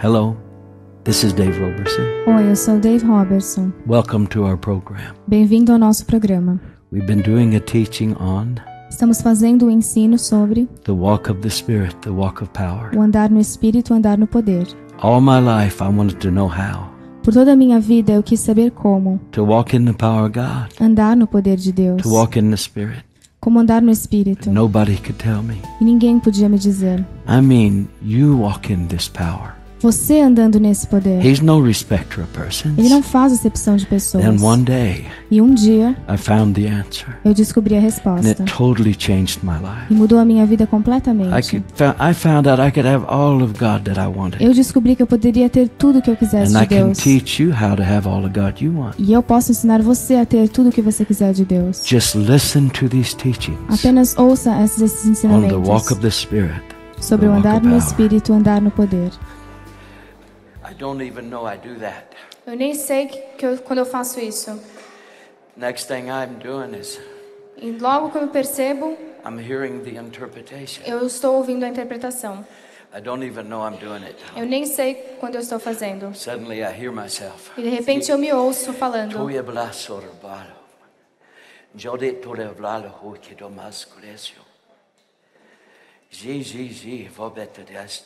Hello, this is Dave Roberson. Oi, eu sou Dave Robertson. Welcome to our program. Bem-vindo ao nosso programa. We've been doing a teaching on Estamos fazendo o ensino sobre the walk of the Spirit, the walk of power. o andar no espírito, o andar no poder. All my life, I wanted to know how Por toda a minha vida eu quis saber como to walk in the power of God, andar no poder de Deus, to walk in the Spirit. como andar no espírito. Nobody could tell me. E ninguém podia me dizer. I mean, you walk in this power. Você andando nesse poder. He's no respecter of persons. Ele não faz acepção de pessoas. Then one day, E um dia I found the answer, eu descobri a and resposta. it totally changed my E life. mudou a minha vida I, completamente. could, fo- I found out I could have all of God that I wanted. Eu descobri que eu poderia ter tudo que eu quisesse And de I can Deus. teach you how to have all of God you want. E eu posso ensinar você a ter tudo o que você quiser de Deus. Just listen to these teachings Apenas ouça esses, esses on the walk ensinamentos of the Spirit. sobre o andar no espírito, andar no poder. I don't even know I do that. Eu nem sei que eu, quando eu faço isso. Next thing I'm doing is E logo que eu percebo, I'm hearing the interpretation. eu estou ouvindo a interpretação. I don't even know I'm doing it. Eu nem sei quando eu estou fazendo. Suddenly I hear myself. E de repente eu me ouço falando. Toya blasor balo. Jode tole blalo hoki do masculesio. Ji ji ji vobete des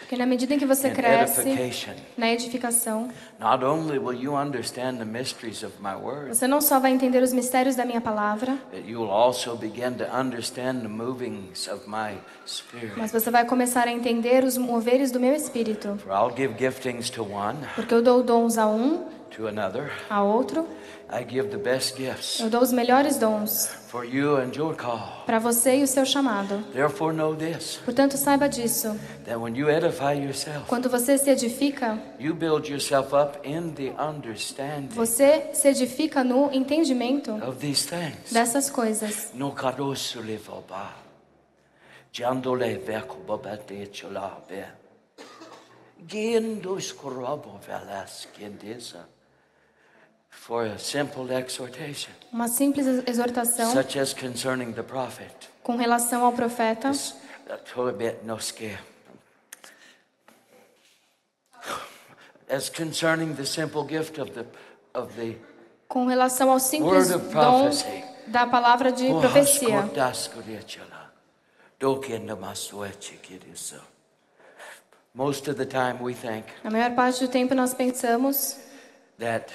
Porque na medida em que você cresce na edificação, not only will you understand the mysteries of my word, você não só vai entender os mistérios da minha palavra, but you will also begin to understand the movings of my spirit. mas você vai começar a entender os moveres do meu espírito. For I'll give giftings to one, Porque eu dou dons a um, to another. a outro, I give the best gifts eu dou os melhores dons for you and your call. para você e o seu chamado. Therefore, know this Portanto, saiba disso. that when you edify yourself, Quando você se edifica, you build yourself up in the understanding você se edifica no entendimento of these things. dessas coisas. No kadosu levoba. Jandole veko bobate cholabe. Gindos korabo velas exhortation, Uma simples exortação such as concerning the prophet. com relação ao profeta. As concerning the simple gift of the of the Com relação ao simples dom prophecy. da palavra de profecia. Most of the time we think Na maior parte do tempo nós pensamos that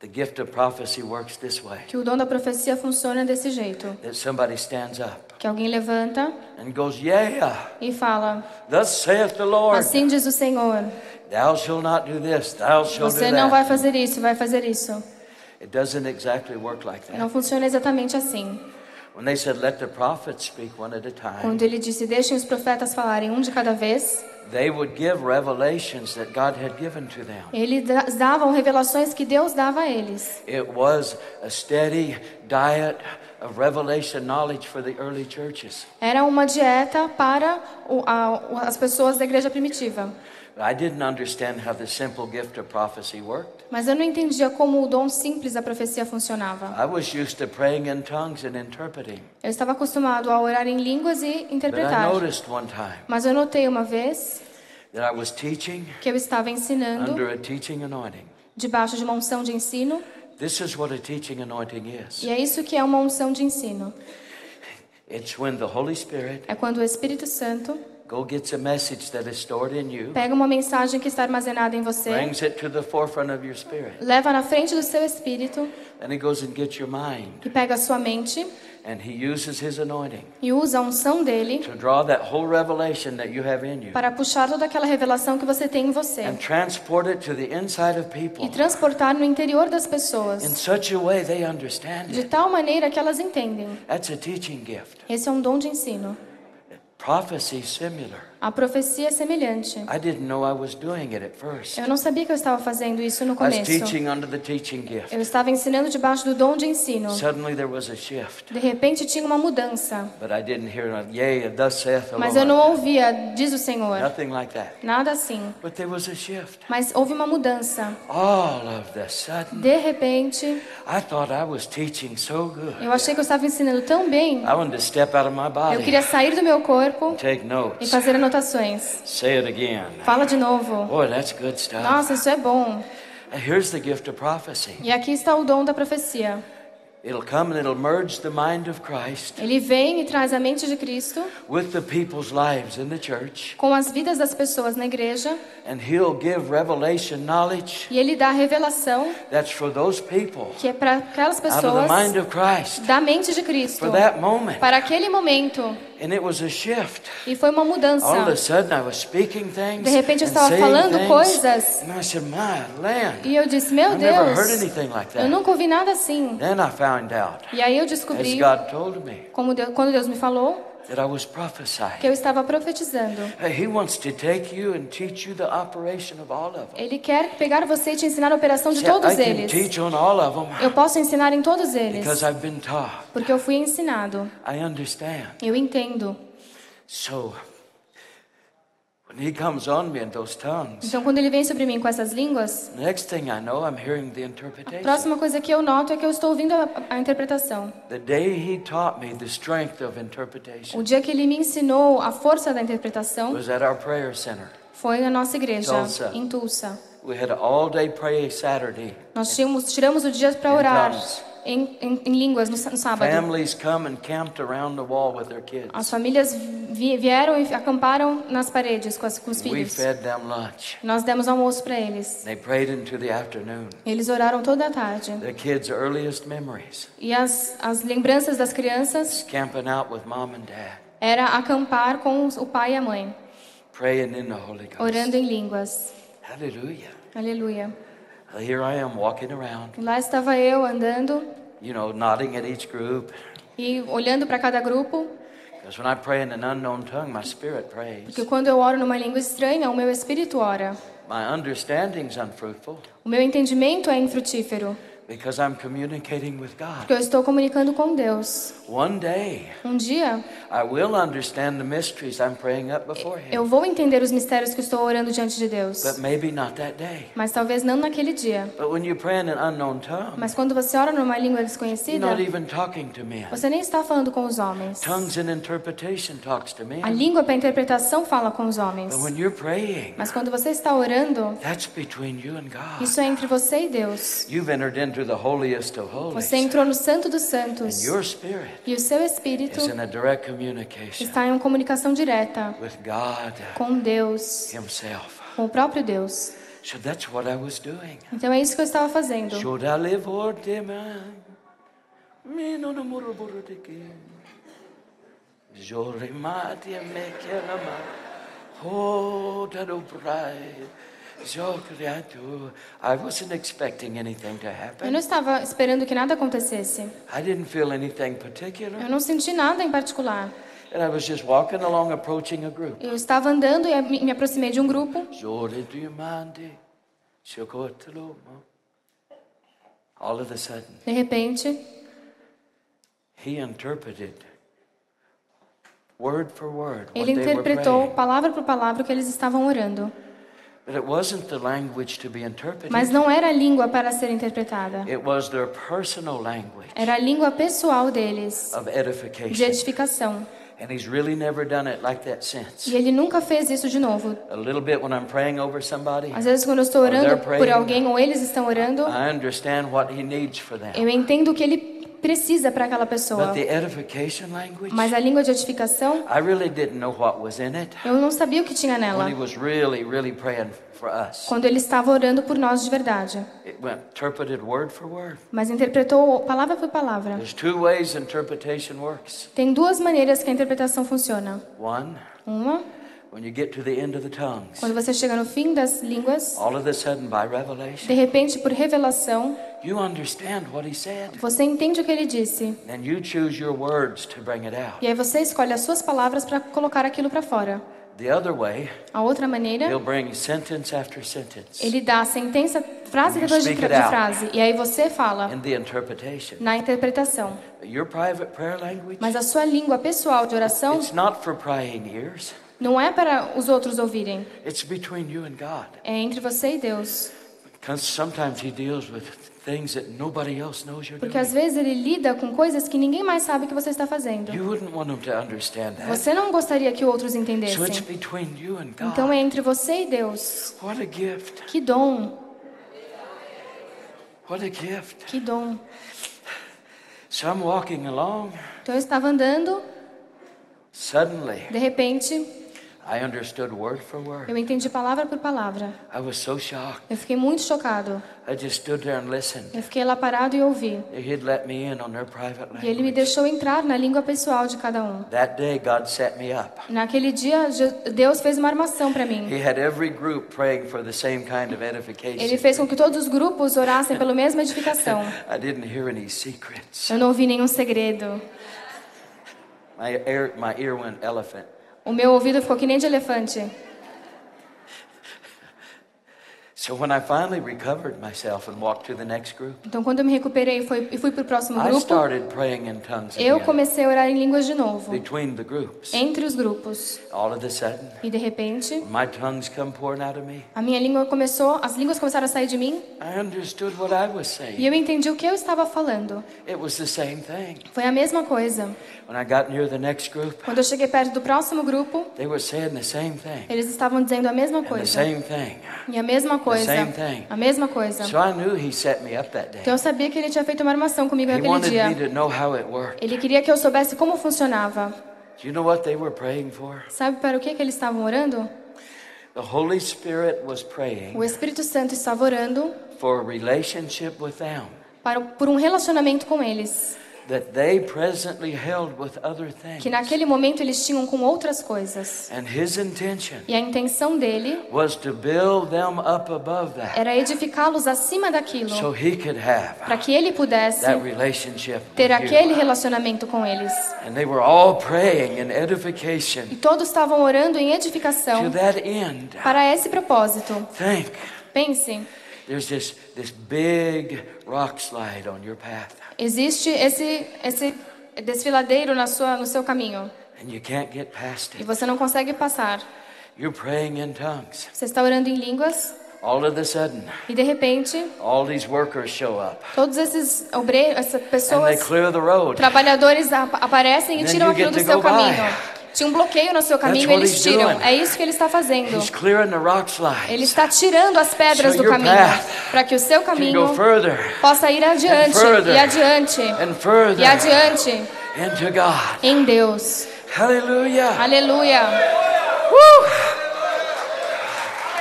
the gift of prophecy works this way. que o dom da profecia funciona desse jeito. That somebody stands up Que alguém levanta and goes, Yeah, e fala: thus saith the Lord, Assim diz o Senhor, thou shalt not do this, thou shalt você do não vai that. fazer isso, vai fazer isso. It doesn't exactly work like Não that. funciona exatamente assim. When they said, Let the prophets speak one at a time, Quando ele disse: Deixem os profetas falarem um de cada vez, they would give revelations that God had given to them. eles da- davam revelações que Deus dava a eles. It was a steady diet of revelation knowledge for the early churches. Era uma dieta para as pessoas da igreja primitiva. I didn't understand how the simple gift of prophecy worked. Mas eu não entendia como o dom simples da profecia funcionava. I was used to praying in tongues and interpreting. Eu estava acostumado a orar em línguas e But I interpretar. noticed one time Mas eu notei uma vez that I was teaching que eu estava ensinando under a teaching anointing. debaixo de uma unção de ensino, This is what a teaching anointing is. e é isso que é uma unção de ensino. It's when the Holy Spirit É quando o Espírito Santo go gets a message that is stored in you, pega uma mensagem que está armazenada em você, brings it to the forefront of your spirit, leva na frente do seu espírito. And he goes and gets your mind, e pega a sua mente. And he uses his anointing e usa a unção dele to draw that whole revelation that you have in you para puxar toda aquela revelação que você tem em você. and transport it to the inside of e people transportar no interior das in pessoas such a way they understand de tal maneira que elas entendem. That's a teaching gift. Esse é um dom de ensino. Prophecy similar. A profecia é semelhante. I didn't know I was doing it at first. Eu não sabia que eu estava fazendo isso no I was começo. teaching under the teaching gift. Eu estava ensinando debaixo do dom de ensino. Suddenly there was a shift. De repente tinha uma mudança. But I didn't hear, a, yea, thus saith the Mas eu não ouvia, diz o Senhor. Nothing like that. Nada assim. But there was a shift. Mas houve uma mudança. De repente, I thought I was teaching so good. eu achei que eu estava ensinando tão bem. I wanted to step out of my Eu queria sair do meu corpo e fazer anotações. Say it again. Fala de novo. Boy, that's good stuff. Nossa, isso é bom. And here's the gift of prophecy. E aqui está o dom da profecia. It'll come and it'll merge the mind of Christ Ele vem e traz a mente de Cristo with the people's lives in the church, com as vidas das pessoas na igreja and He'll give revelation knowledge e ele dá revelação that's for those people que é para aquelas out of the mind pessoas of Christ da mente de Cristo for that moment. para aquele momento. And it was a shift. E foi uma All of a mudança. sudden, I was speaking things De repente, eu and estava falando coisas. and I said, "My land, E eu disse, meu I've never heard Deus, anything like eu that." nunca ouvi nada assim. Then I found out, E aí eu as descobri, God told me, como Deus, quando Deus me falou, that I was prophesying. que eu estava profetizando. He wants to take you and teach you the operation of all of them. Ele quer pegar você e te ensinar a operação de See, I todos can eles. teach on all of them Eu posso ensinar em todos eles, because I've been taught. porque eu fui ensinado. I understand. Eu entendo. So, He comes on me in those tongues, Então, quando ele vem sobre mim com essas línguas, next thing I know, I'm hearing the a interpretation. próxima coisa que eu noto é que eu estou ouvindo a, a interpretação. The day He taught me the strength of interpretation O dia que ele me ensinou a força da interpretação was at our prayer center. foi na nossa igreja, Tulsa. em Tulsa. We had all-day prayer Saturday. Nós tínhamos, tiramos o dia para orar tongues. Em, em, em línguas no, no sábado. Families come and camped around the wall with their kids. As famílias vi- vieram e acamparam nas paredes com, as, com os We filhos. fed them lunch. Nós demos almoço para eles. They prayed into the afternoon. Eles oraram toda a tarde. The kids' earliest memories, E as, as lembranças das crianças camping out with mom and dad, era acampar com o pai e a mãe, praying in the Holy Ghost. orando em línguas. Hallelujah. Aleluia. Here I am walking around, E lá estava eu andando you know, nodding at each group. e olhando para cada grupo, Because when I pray in an unknown tongue, my spirit prays. porque quando eu oro numa língua estranha, o meu espírito ora. My understanding's unfruitful O meu entendimento é infrutífero, because I'm communicating with God. porque eu estou comunicando com Deus. One day, Um dia I will understand the mysteries I'm praying up before Him. eu vou entender os mistérios que estou orando diante de Deus, But maybe not that day. mas talvez não naquele dia. But when you pray in an unknown tongue, Mas quando você ora numa língua you're desconhecida, not even talking to men. você nem está falando com os homens. Tongues and interpretation talks to A men. língua para interpretação fala com os homens. But when you're praying, Mas quando você está orando, that's between you and God. isso é entre você e Deus. You've entered into the holiest of holies. Você entrou no Santo dos Santos. your spirit E o seu espírito is in a direct communication está em uma comunicação direta with God com Deus, Himself. com o próprio Deus. So that's what I was doing. Então é isso que eu estava fazendo. Should I live or demand? Me no moro boro de Oh, that obrai. Jo criato. I wasn't expecting anything to Eu happen. não estava esperando que nada acontecesse. I didn't feel anything particular. Eu não senti nada em particular. And I was just walking along, approaching a group. Eu estava andando e me me aproximei de um grupo. De repente, he interpreted word for word what ele interpretou palavra por palavra o que eles estavam orando. Mas não era a língua para ser interpretada. It was their personal language Era a língua pessoal deles, de edificação. And he's really never done it like that since. E ele nunca fez isso de novo. A little bit when I'm praying over somebody, Às vezes, quando eu estou orando por alguém ou eles estão orando, I understand what he needs for them. eu entendo o que ele precisa para aquela But pessoa. the edification language, Mas a língua de edificação, I really didn't know what was in it eu não sabia o que tinha nela. when he was really, really praying for us. Quando ele estava orando por nós de verdade. It went interpreted word for word. Mas interpretou palavra por palavra. There's two ways interpretation works. Tem duas maneiras que a interpretação funciona. One, Uma, when you get to the end of the tongues, quando você chega no fim das línguas, all of a sudden by revelation, de repente, por revelação, you understand what he said. você entende o que ele disse. Then you choose your words to bring it out. E aí você escolhe as suas palavras para colocar aquilo para fora. The other way, A outra maneira, he'll bring sentence after sentence ele dá sentença, frase depois de, de frase. E aí você fala in the interpretation. na interpretação. Your private prayer language, Mas a sua língua pessoal de oração it's not for prying ears. Não é para os outros ouvirem. It's between you and God. É entre você e Deus. Because sometimes he deals with things that nobody else knows you're Porque às vezes ele lida com coisas que ninguém mais sabe que você está fazendo. You wouldn't want them to understand that. Você não gostaria que outros entendessem. between you and God. Então é entre você e Deus. What a gift. Que dom, What a gift. que dom. So I'm walking along. Então eu estava andando, Suddenly, de repente, I understood word for word. eu entendi palavra por palavra. I was so shocked. Eu fiquei muito chocado. I just stood there and listened. Eu fiquei lá parado e ouvi. He'd let me in on their private E ele me deixou entrar na língua pessoal de cada um. That day, God set me up. Naquele dia, Deus fez uma armação para mim. He had every group praying for the same kind of edification. Ele fez com que todos os grupos orassem pela mesma edificação. I didn't hear any secrets. Eu não ouvi nenhum segredo. My ear, my ear went elephant. O meu ouvido ficou que nem de elefante. So when I finally recovered myself and walked to the next group, Então, quando eu me recuperei fui, e fui para o próximo I grupo, started praying in tongues eu comecei a orar em línguas de novo, between the groups. entre os grupos. All of a sudden, E de repente, my tongues come pouring out of me. a minha língua começou, as línguas começaram a sair de mim I understood what I was e eu entendi o que eu estava falando. It was the same thing. Foi a mesma coisa. When I got near the next group, Quando eu cheguei perto do próximo grupo, they were saying the same thing. eles estavam dizendo a mesma coisa. same thing. E a mesma coisa. Same thing. A mesma coisa. So I knew he set me up that day. Então eu sabia que ele tinha feito uma armação comigo naquele dia. Ele queria que eu soubesse como funcionava. Do you know what they were praying for? Sabe para o que, que eles estavam orando? The Holy Spirit was praying O Espírito Santo estava orando for a relationship with them para, por um relacionamento com eles. That they presently held with other things. Que naquele momento eles tinham com outras coisas. And his intention E a intenção dele was to build them up above that era edificá-los acima daquilo. so he could have Para que ele pudesse that relationship ter with aquele relacionamento com eles. And they were all praying in edification E todos estavam orando em to edificação that end. para esse propósito. Pense, there's this, this big rock slide on your path, existe esse esse desfiladeiro na sua no seu caminho and you can't get past e você não consegue passar. You're praying in tongues. Você está orando em línguas All of a sudden, e de repente all these workers show up todos esses obreiros, essas pessoas, clear the road. trabalhadores ap- aparecem e tiram aquilo do seu go by. Tinha um bloqueio no seu caminho, eles tiram. É isso que ele está fazendo. Ele está tirando as pedras do caminho para que o seu caminho possa ir adiante e adiante e adiante em Deus. Hallelujah. Aleluia.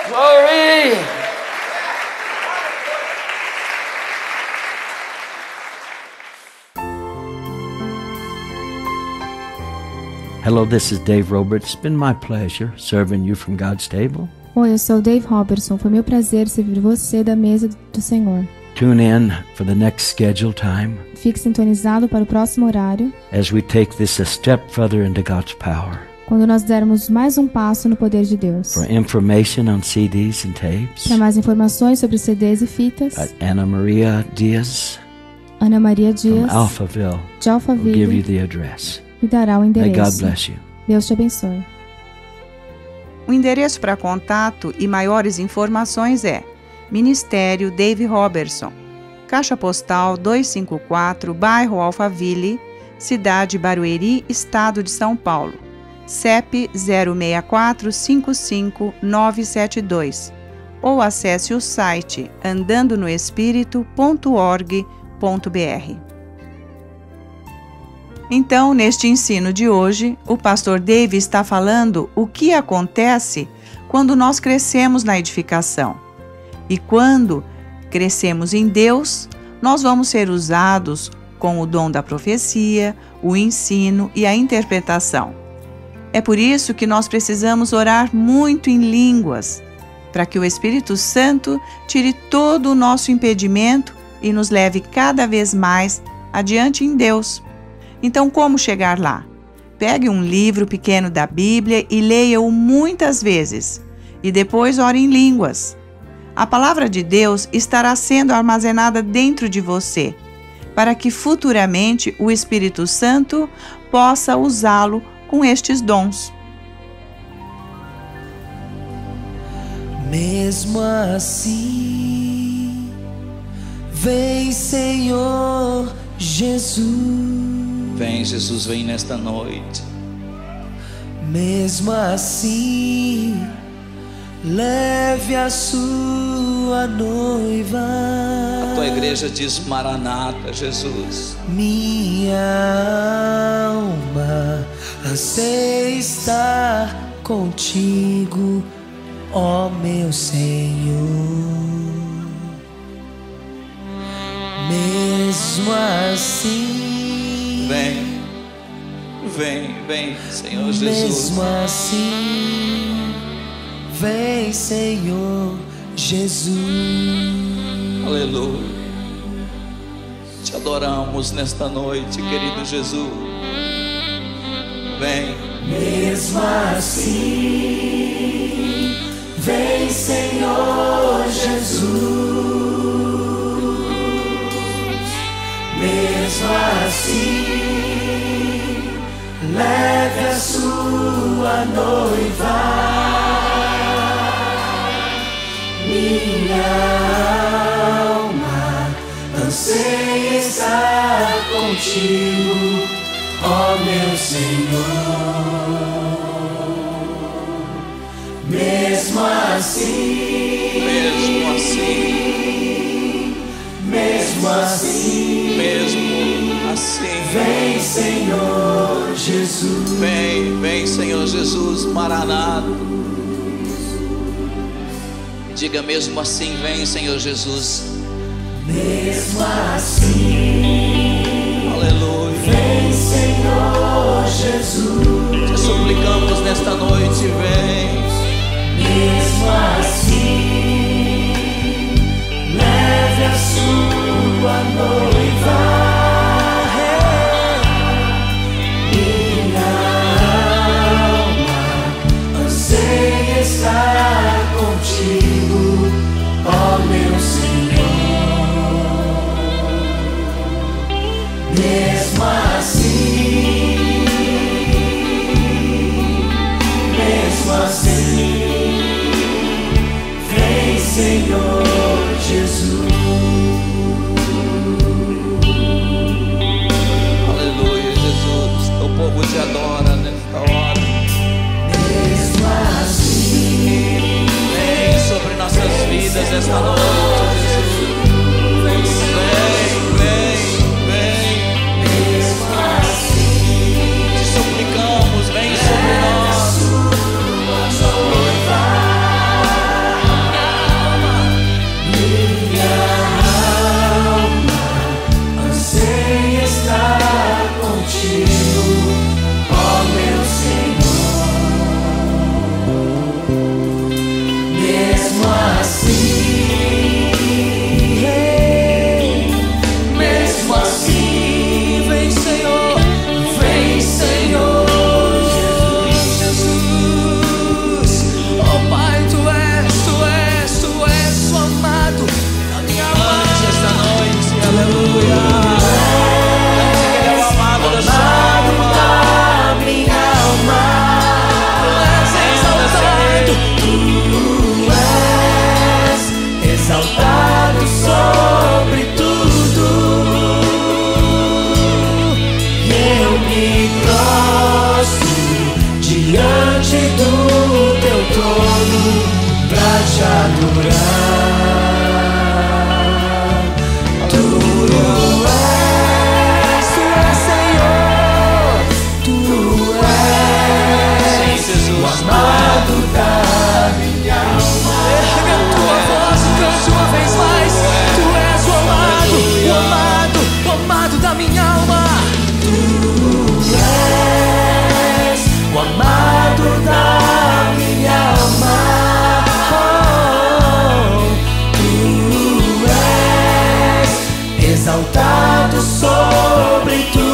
Glory. Hello, this is Dave Roberts. It's been my pleasure serving you from God's table. Oi, eu sou Dave Robertson. Foi meu prazer servir você da mesa do Senhor. Tune in for the next scheduled time Fique sintonizado para o próximo horário, as we take this a step further into God's power. quando nós dermos mais um passo no poder de Deus. For information on CDs and tapes, Para mais informações sobre CDs e fitas, Anna Maria Diaz Ana Maria from Dias, Alphaville de will give you Alphaville, the address. Lhe dará o endereço. bless you. Deus te abençoe. O endereço para contato e maiores informações é Ministério Dave Robertson, Caixa Postal 254, Bairro Alphaville, Cidade Barueri, Estado de São Paulo. CEP 06455-972 ou acesse o site andandonoespírito.org.br. Então, neste ensino de hoje, o pastor Dave está falando o que acontece quando nós crescemos na edificação. E quando crescemos em Deus, nós vamos ser usados com o dom da profecia, o ensino e a interpretação. É por isso que nós precisamos orar muito em línguas, para que o Espírito Santo tire todo o nosso impedimento e nos leve cada vez mais adiante em Deus. Então, como chegar lá? Pegue um livro pequeno da Bíblia e leia-o muitas vezes, e depois ore em línguas. A palavra de Deus estará sendo armazenada dentro de você, para que futuramente o Espírito Santo possa usá-lo com estes dons. Mesmo assim, vem Senhor Jesus. Vem, Jesus, vem nesta noite. Mesmo assim, leve a sua noiva. A tua igreja diz Maranata, Jesus. Minha alma anseia estar contigo, ó meu Senhor. Mesmo assim, Vem, vem, vem, Senhor Jesus. mesmo assim, vem Senhor Jesus. Aleluia. Te adoramos nesta noite, querido Jesus. Vem, Mesmo assim, vem Senhor Jesus. Mesmo assim, leve a sua noiva. Minha alma anseia estar contigo, ó meu Senhor. Mesmo assim, mesmo assim, mesmo assim, vem Senhor Jesus. Vem, vem, Senhor Jesus, Maranata. Diga mesmo assim, vem, Senhor Jesus. Mesmo assim, Aleluia. vem Senhor Jesus. Te suplicamos nesta noite, vem. Mesmo assim, leve a sua noiva. Esta noite, exaltado sobre tudo.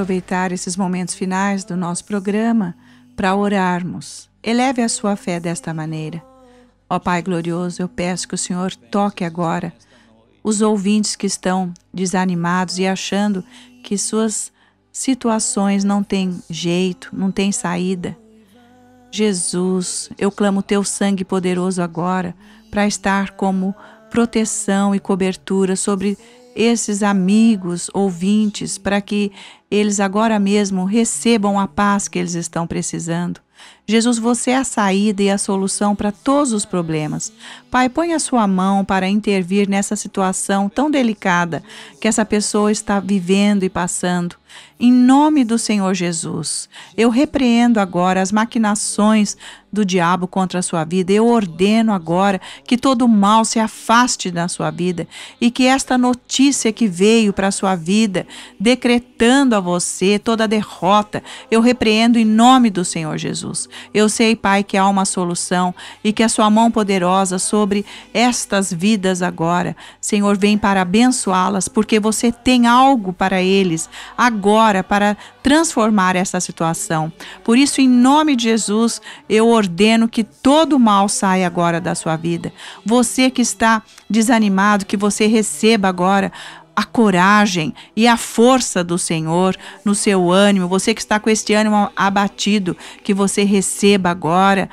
Aproveitar esses momentos finais do nosso programa para orarmos. Eleve a sua fé desta maneira. Ó Pai glorioso, eu peço que o Senhor toque agora os ouvintes que estão desanimados e achando que suas situações não têm jeito, não têm saída. Jesus, eu clamo teu sangue poderoso agora para estar como proteção e cobertura sobre esses amigos ouvintes, para que eles agora mesmo recebam a paz que eles estão precisando. Jesus, você é a saída e a solução para todos os problemas. Pai, põe a sua mão para intervir nessa situação tão delicada que essa pessoa está vivendo e passando. Em nome do Senhor Jesus, eu repreendo agora as maquinações do diabo contra a sua vida. Eu ordeno agora que todo mal se afaste da sua vida e que esta notícia que veio para a sua vida, decretando a você toda a derrota, eu repreendo em nome do Senhor Jesus. Eu sei, Pai, que há uma solução e que a sua mão poderosa sobre estas vidas agora, Senhor, vem para abençoá-las, porque você tem algo para eles agora para transformar essa situação. Por isso, em nome de Jesus, eu ordeno que todo mal saia agora da sua vida. Você que está desanimado, que você receba agora a coragem e a força do Senhor no seu ânimo. Você que está com este ânimo abatido, que você receba agora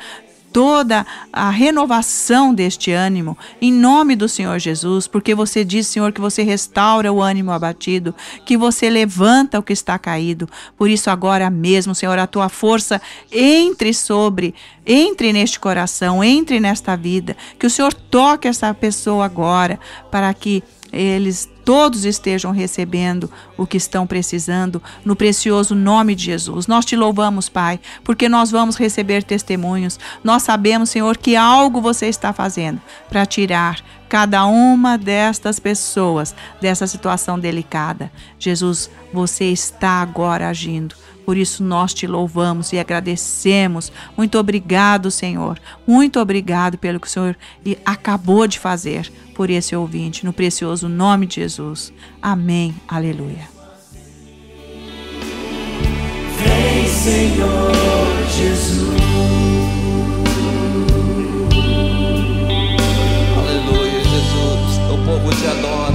toda a renovação deste ânimo, em nome do Senhor Jesus, porque você diz, Senhor, que você restaura o ânimo abatido, que você levanta o que está caído. Por isso, agora mesmo, Senhor, a tua força entre sobre, entre neste coração, entre nesta vida, que o Senhor toque essa pessoa agora, para que eles todos estejam recebendo o que estão precisando, no precioso nome de Jesus. Nós te louvamos, Pai, porque nós vamos receber testemunhos. Nós sabemos, Senhor, que algo você está fazendo para tirar cada uma destas pessoas dessa situação delicada. Jesus, você está agora agindo. Por isso nós te louvamos e agradecemos. Muito obrigado, Senhor. Muito obrigado pelo que o Senhor acabou de fazer por esse ouvinte, no precioso nome de Jesus. Amém. Aleluia. Vem, Senhor Jesus. Aleluia, Jesus. O povo te adora